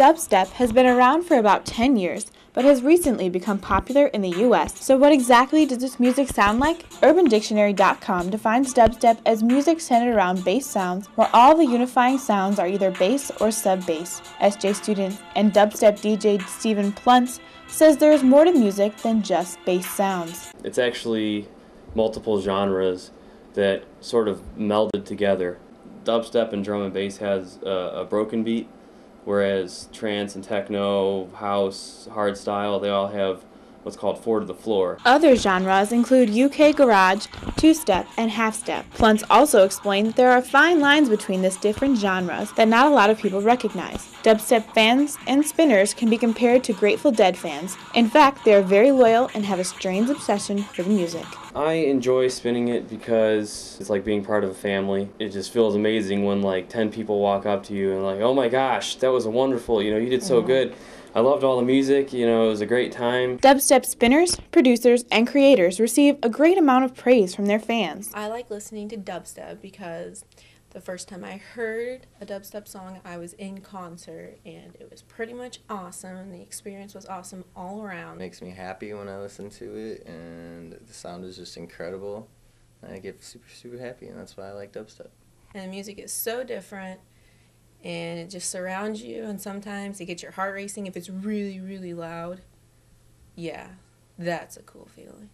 Dubstep has been around for about 10 years, but has recently become popular in the US. So, what exactly does this music sound like? UrbanDictionary.com defines dubstep as music centered around bass sounds, where all the unifying sounds are either bass or sub bass. SJ student and dubstep DJ Stephen Pluntz says there is more to music than just bass sounds. It's actually multiple genres that sort of melded together. Dubstep and drum and bass has a, a broken beat whereas trance and techno, house, hardstyle, they all have what's called four to the floor. Other genres include UK garage, two-step, and half-step. Pluntz also explained that there are fine lines between these different genres that not a lot of people recognize. Dubstep fans and spinners can be compared to Grateful Dead fans. In fact, they are very loyal and have a strange obsession for the music. I enjoy spinning it because it's like being part of a family. It just feels amazing when like 10 people walk up to you and like, "Oh my gosh, that was wonderful. You know, you did so mm-hmm. good." I loved all the music, you know, it was a great time. Dubstep spinners, producers, and creators receive a great amount of praise from their fans. I like listening to dubstep because the first time I heard a dubstep song, I was in concert and it was pretty much awesome. And the experience was awesome all around. It makes me happy when I listen to it and the sound is just incredible. I get super, super happy and that's why I like dubstep. And the music is so different and it just surrounds you and sometimes it gets your heart racing if it's really really loud yeah that's a cool feeling